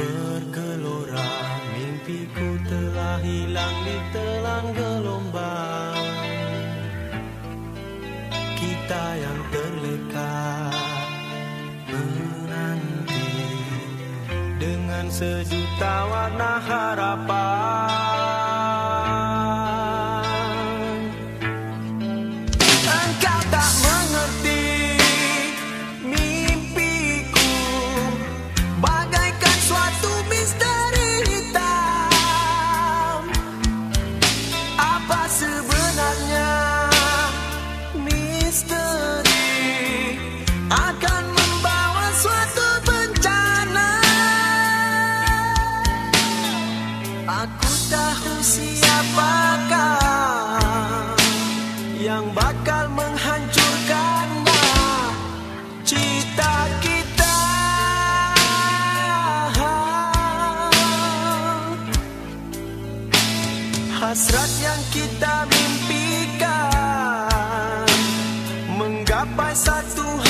Bergelora Mimpiku telah hilang di telan gelombang. Kita yang terleka Menanti Dengan sejuta warna harapan Hasrat yang kita mimpikan Menggapai satu hari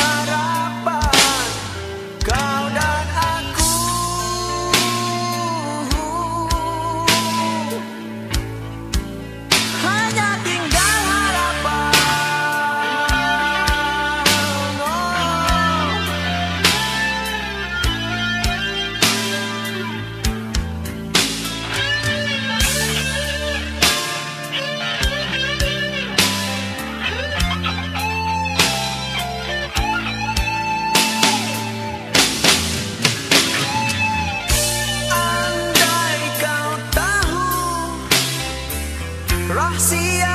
I see.